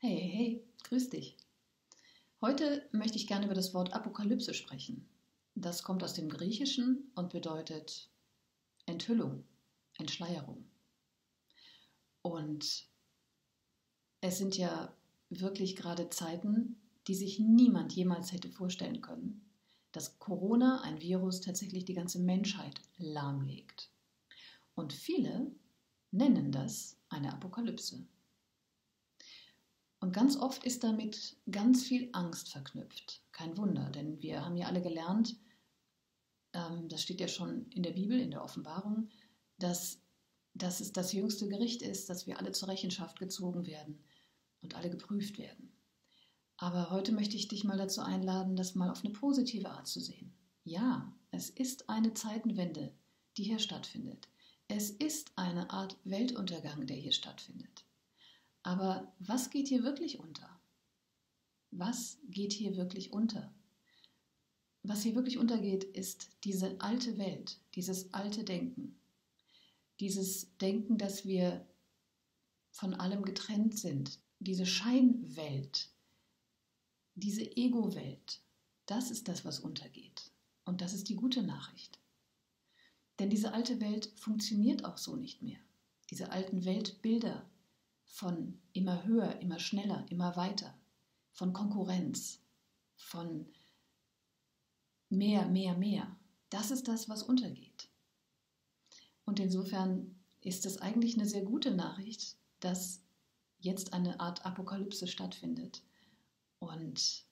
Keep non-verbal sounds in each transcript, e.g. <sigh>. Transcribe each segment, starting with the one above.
Hey, hey, grüß dich. Heute möchte ich gerne über das Wort Apokalypse sprechen. Das kommt aus dem Griechischen und bedeutet Enthüllung, Entschleierung. Und es sind ja wirklich gerade Zeiten, die sich niemand jemals hätte vorstellen können, dass Corona, ein Virus, tatsächlich die ganze Menschheit lahmlegt. Und viele nennen das eine Apokalypse. Und ganz oft ist damit ganz viel Angst verknüpft. Kein Wunder, denn wir haben ja alle gelernt, ähm, das steht ja schon in der Bibel, in der Offenbarung, dass, dass es das jüngste Gericht ist, dass wir alle zur Rechenschaft gezogen werden und alle geprüft werden. Aber heute möchte ich dich mal dazu einladen, das mal auf eine positive Art zu sehen. Ja, es ist eine Zeitenwende, die hier stattfindet. Es ist eine Art Weltuntergang, der hier stattfindet. Aber was geht hier wirklich unter? Was geht hier wirklich unter? Was hier wirklich untergeht, ist diese alte Welt, dieses alte Denken. Dieses Denken, dass wir von allem getrennt sind. Diese Scheinwelt, diese Ego-Welt. Das ist das, was untergeht. Und das ist die gute Nachricht. Denn diese alte Welt funktioniert auch so nicht mehr. Diese alten Weltbilder von immer höher, immer schneller, immer weiter, von Konkurrenz, von mehr, mehr, mehr. Das ist das, was untergeht. Und insofern ist es eigentlich eine sehr gute Nachricht, dass jetzt eine Art Apokalypse stattfindet. Und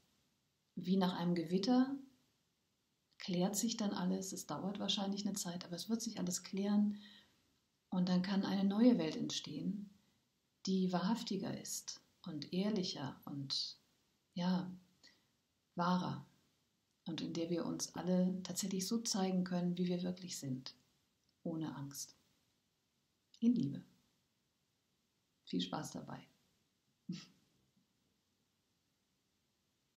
wie nach einem Gewitter klärt sich dann alles. Es dauert wahrscheinlich eine Zeit, aber es wird sich alles klären. Und dann kann eine neue Welt entstehen, die wahrhaftiger ist und ehrlicher und ja, wahrer. Und in der wir uns alle tatsächlich so zeigen können, wie wir wirklich sind, ohne Angst. In Liebe. Viel Spaß dabei. <laughs>